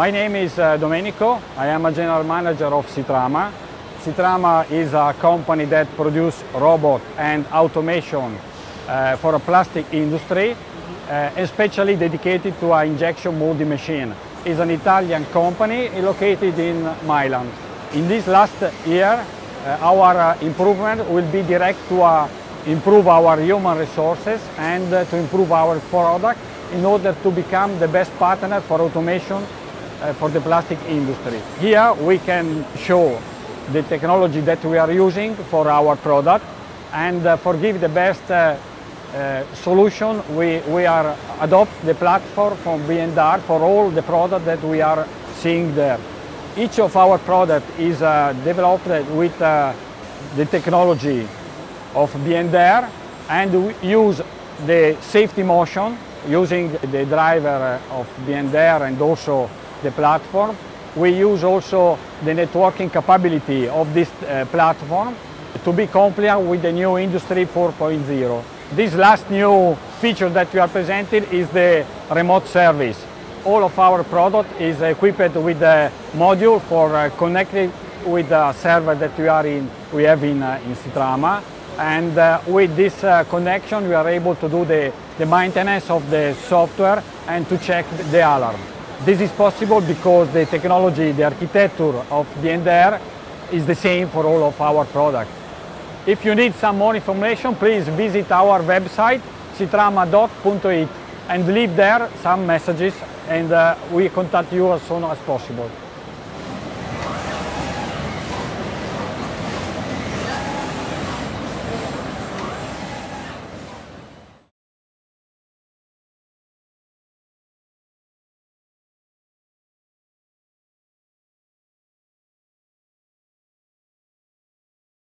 My name is uh, Domenico. I am a general manager of Sytrama. Sytrama is a company that produces robot and automation uh, for a plastic industry, uh, especially dedicated to an injection molding machine. It's an Italian company located in Milan. In this last year, uh, our uh, improvement will be direct to uh, improve our human resources and to improve our product in order to become the best partner for automation for the plastic industry. Here we can show the technology that we are using for our product and uh, for give the best uh, uh, solution we, we are adopt the platform from B&R for all the product that we are seeing there. Each of our product is uh, developed with uh, the technology of B&R and we use the safety motion using the driver of B&R and also the platform. We use also the networking capability of this uh, platform to be compliant with the new Industry 4.0. This last new feature that we are presenting is the remote service. All of our product is equipped with a module for uh, connecting with the server that we, are in, we have in, uh, in Sytrama and uh, with this uh, connection we are able to do the, the maintenance of the software and to check the alarm. This is possible because the technology, the architecture of the B&R is the same for all of our products. If you need some more information, please visit our website sytrama.it and leave there some messages and uh, we contact you as soon as possible.